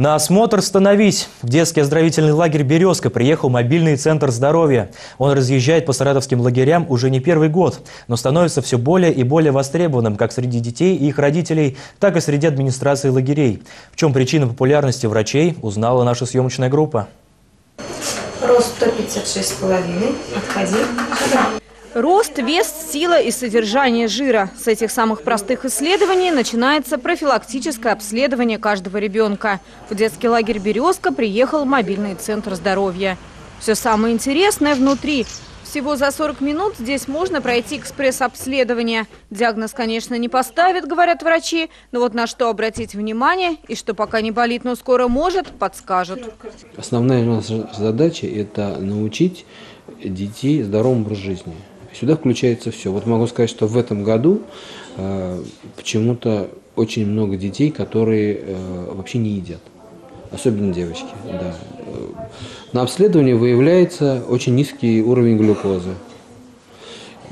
На осмотр «Становись». В детский оздоровительный лагерь «Березка» приехал мобильный центр здоровья. Он разъезжает по саратовским лагерям уже не первый год, но становится все более и более востребованным как среди детей и их родителей, так и среди администрации лагерей. В чем причина популярности врачей, узнала наша съемочная группа. Рост 156,5. Отходи. Рост, вес, сила и содержание жира. С этих самых простых исследований начинается профилактическое обследование каждого ребенка. В детский лагерь «Березка» приехал мобильный центр здоровья. Все самое интересное внутри. Всего за 40 минут здесь можно пройти экспресс-обследование. Диагноз, конечно, не поставят, говорят врачи, но вот на что обратить внимание и что пока не болит, но скоро может, подскажут. Основная нас задача – это научить детей здоровому образу жизни. Сюда включается все. Вот могу сказать, что в этом году э, почему-то очень много детей, которые э, вообще не едят. Особенно девочки. Да. На обследовании выявляется очень низкий уровень глюкозы.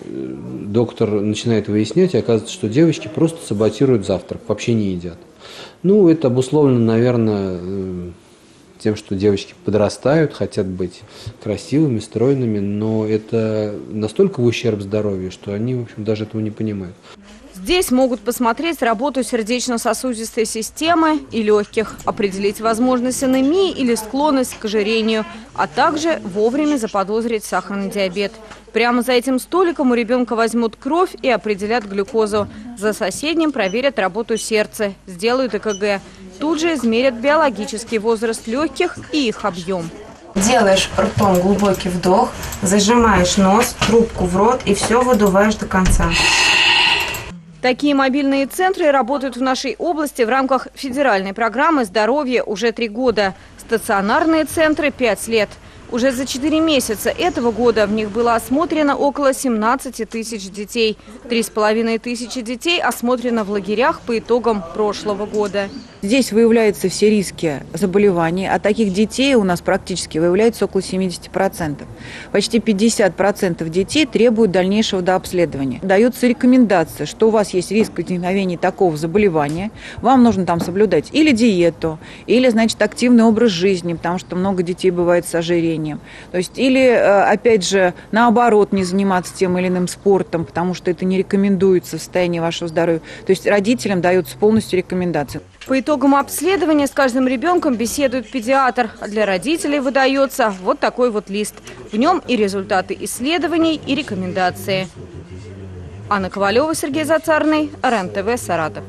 Доктор начинает выяснять, и оказывается, что девочки просто саботируют завтрак, вообще не едят. Ну, это обусловлено, наверное, э, тем, что девочки подрастают, хотят быть красивыми, стройными, но это настолько в ущерб здоровью, что они, в общем, даже этого не понимают. Здесь могут посмотреть работу сердечно-сосудистой системы и легких, определить возможность анемии или склонность к ожирению, а также вовремя заподозрить сахарный диабет. Прямо за этим столиком у ребенка возьмут кровь и определят глюкозу. За соседним проверят работу сердца, сделают ЭКГ. Тут же измерят биологический возраст легких и их объем. Делаешь ртом глубокий вдох, зажимаешь нос, трубку в рот и все выдуваешь до конца. Такие мобильные центры работают в нашей области в рамках федеральной программы «Здоровье» уже три года. Стационарные центры – пять лет – уже за 4 месяца этого года в них было осмотрено около 17 тысяч детей. Три с половиной тысячи детей осмотрено в лагерях по итогам прошлого года. Здесь выявляются все риски заболеваний, а таких детей у нас практически выявляется около 70%. Почти 50% детей требуют дальнейшего дообследования. Дается рекомендация, что у вас есть риск возникновения такого заболевания, вам нужно там соблюдать или диету, или, значит, активный образ жизни, потому что много детей бывает с ожирением. То есть или, э, опять же, наоборот, не заниматься тем или иным спортом, потому что это не рекомендуется в состоянии вашего здоровья. То есть родителям даются полностью рекомендации. По итогам обследования с каждым ребенком беседует педиатр, для родителей выдается вот такой вот лист. В нем и результаты исследований, и рекомендации. Анна Ковалева, Сергей Зацарный, РЕН-ТВ, Саратов.